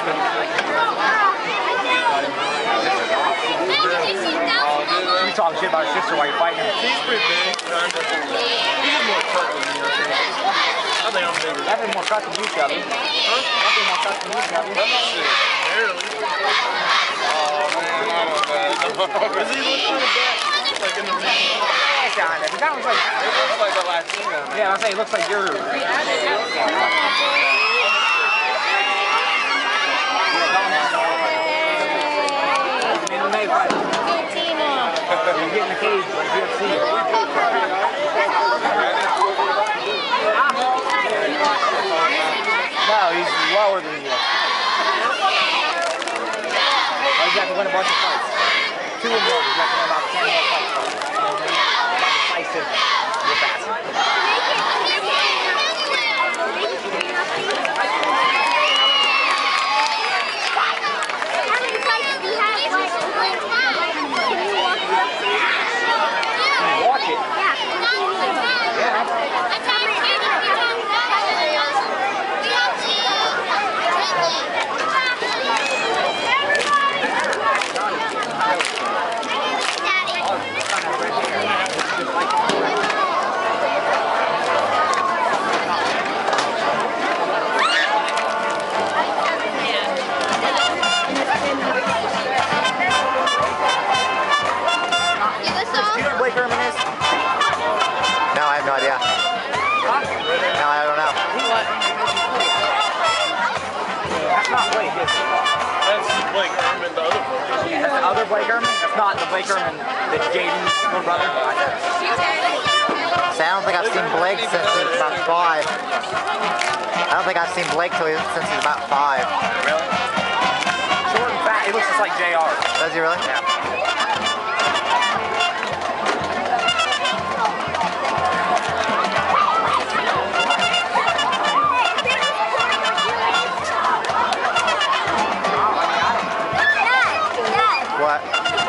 You talk shit about your sister while you're fighting. He's pretty big. He's more cut than me. I think I'm bigger. I've been more cut than you, Kevin. Huh? I've been more cut than you, Kevin. I'm not shit. Barely. Oh, man, I don't know. Does he look kind bad? Like in the ring? kind It looks like a Latino. Yeah, I was saying it looks like you're. No, he's lower than you. Oh, you have to win a bunch of fights. Two and more. Is? No, I have no idea. No, I don't know. That's not Blake, is it? That's Blake Herman, the other one. That's the other Blake Herman? That's not the Blake Herman that's Jaden's little brother? See, I don't think I've seen Blake since he was about five. I don't think I've seen Blake till he, since he was about five. Really? Short and fat. He looks just like JR. Does he really? Yeah. lot.